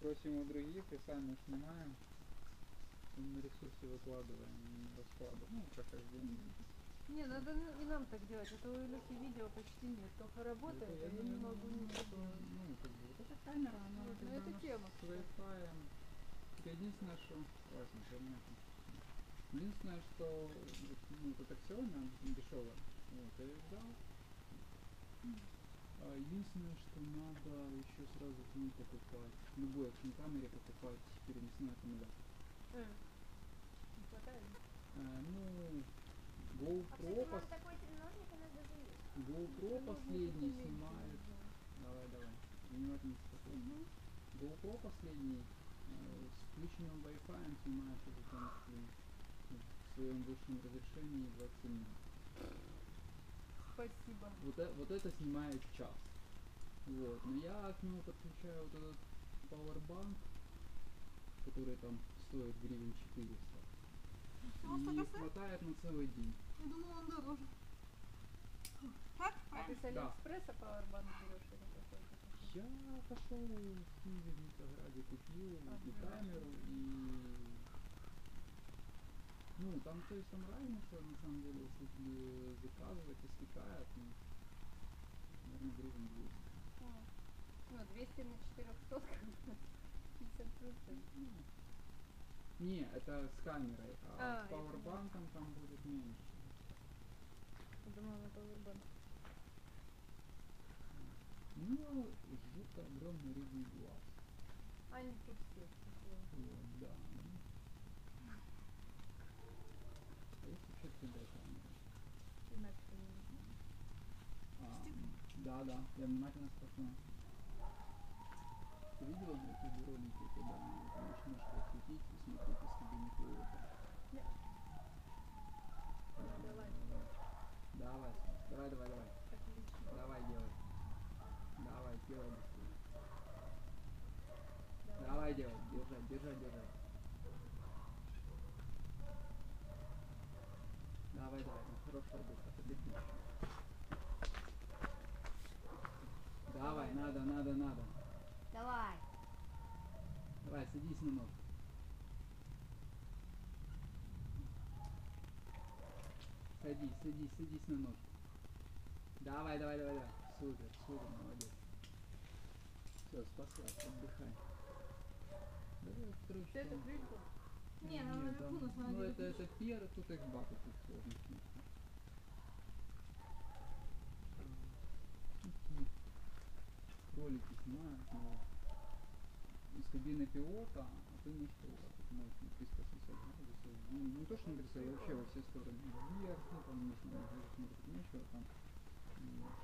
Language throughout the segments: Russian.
Просим у других и сами снимаем. И на ресурсе выкладываем, не раскладываем. Ну, прохождение. Не, надо и нам так делать, а то у Илюхи видео почти нет. Только работает, а я не могу ничего. Ну, как бы, вот эта камера, она Вот, когда это тема, с Wi-Fi. Единственное, что... Классно, понятно. Единственное, что ну, это все дешевое. Вот, я их взял. А, единственное, что надо еще сразу к ней покупать. Любой к ней камере покупать переносной аккумулятор. Э, Не хватает? А, ну, А, GoPro, кстати, пос-. GoPro Ну, последний снимает. Давай, давай. Внимательно слушай. Мгм. GoPro последний э, с включенным Wi-Fi снимает уже там в, в своем высшем разрешении 20 минут. Спасибо. Вот, э- вот это снимает час. Вот. Но я к нему подключаю вот этот Powerbank, который там стоит гривен 400. Всего И хватает на целый день. Я думала, он дороже. Так? А ты с Да. Алиэкспресса пауэрбанк берешь или какой-то? Я пошел в Киеве, в Никограде, купил и Ага. камеру, и... Ну, там, то есть, там разница, на самом деле, если заказывать, если кает, ну, наверное, гривен 200. Ну, 200 на 400, как бы, 50 процентов. Ну, Не, это с камерой, а, А, с пауэрбанком там будет меньше. Думала, пауэрбанк. Ну, жутко огромный рыбий глаз. Они тут все. такие. Вот, да. А есть вообще 3D камера? Иначе не нужно. А, да, да, я внимательно слушаю. Ты видела на YouTube ролики, когда вот начнешь его крутить и смотреть, если бы не плохо? Нет. Давай. Давай, давай, давай, давай. Отлично. Давай делай. Давай, делай быстрее. Давай. Давай делай, держать, держать, держать. Давай, давай, ну хорошая работа, отлично. Давай, надо, надо, надо. Давай. Давай, садись на ногу. Садись, садись, садись на ножку. Давай, давай, давай, давай. Супер, супер, молодец. Все, спаслась, отдыхай. Давай второй Ты это шлем. крючку? Не, она там- на самом Ну деле, это, это пьер, тут их тут сложности. Ролики снимают, но из кабины пилота, а ты можешь вот можешь на 360 градусов. Ну, не то, что на 360, а вообще во все стороны. Вверх, ну там нужно вверх смотреть нечего там. М.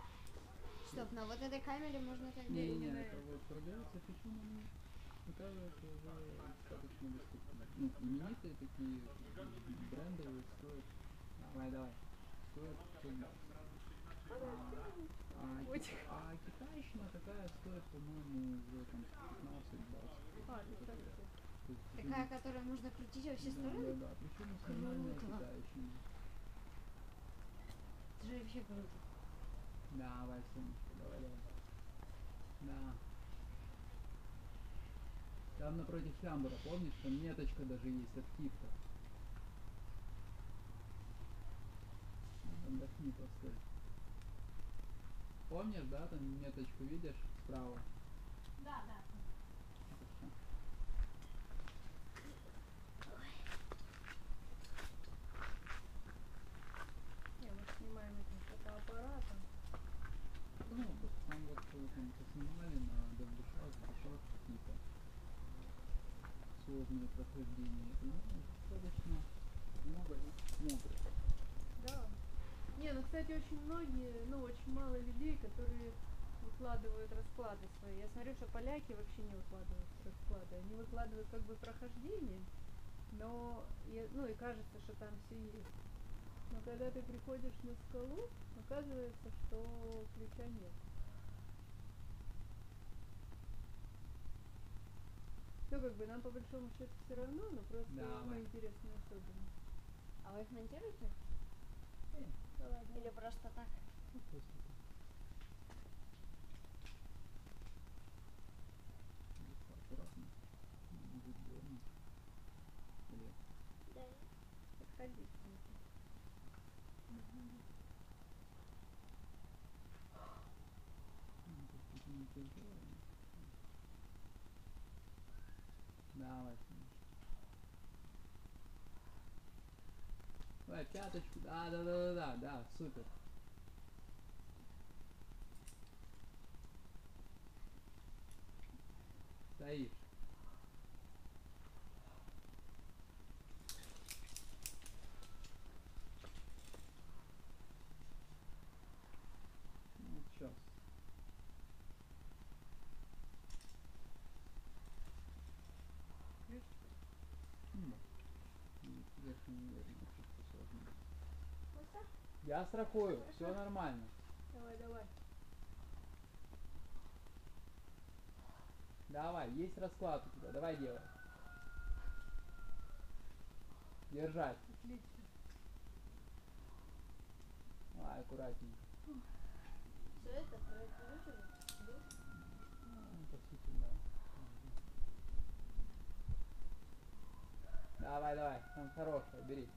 Стоп, на вот этой камере можно так Не, не, не это вот продается, причем они оказывается уже достаточно доступны. Ну, именитые такие брендовые стоят. Давай, давай. Стоят 100 баксов. А, а, а китайщина такая стоит, по-моему, уже там 15 баксов. А, Что-то ты так такое. себе. То есть Такая, причем- которую можно крутить во все да, стороны? Да, да, причем национальная китайщина. Это же вообще круто. Давай, Сонечка, давай, давай. Да. Там напротив Лямбура, помнишь, там меточка даже есть от Кифта. Отдохни, постой. Помнишь, да, там меточку видишь справа? Да, да. Не, мы снимаем этим фотоаппаратом. Ну, вот там вот э, там поснимали на Довдушах, Душах какие-то сложные прохождения. Ну, достаточно много и смотрят. Да. Не, ну, кстати, очень многие, ну, очень мало людей, которые выкладывают расклады свои. Я смотрю, что поляки вообще не выкладывают расклады. Они выкладывают как бы прохождение, но, и- ну, и кажется, что там все есть. Но когда ты приходишь на скалу, оказывается, что ключа нет. Ну, как бы нам по большому счету все равно, но просто Да, ну, да. интересная особенность. А вы их монтируете? Или просто так? Давай. Да, да, супер. Стоишь. Ну чё? Видишь? М. Ну, я ж не Я страхую, все нормально. Давай, давай. Давай, есть расклад у тебя, давай делай. Держать. Отлично. Давай, аккуратненько. Все это? Душ? Ну. Давай, давай, там хорошая, бери.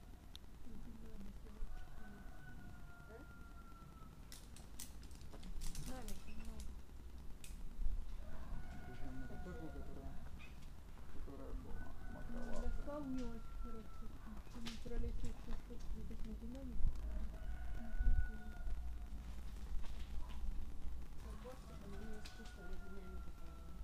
Маленький, много. Причем на такой был, которая, которая была Ну, Достал не очень хорошо. Не пролетит что вот этим динамиком. Больше, по-моему, искусство на динамике, по-моему.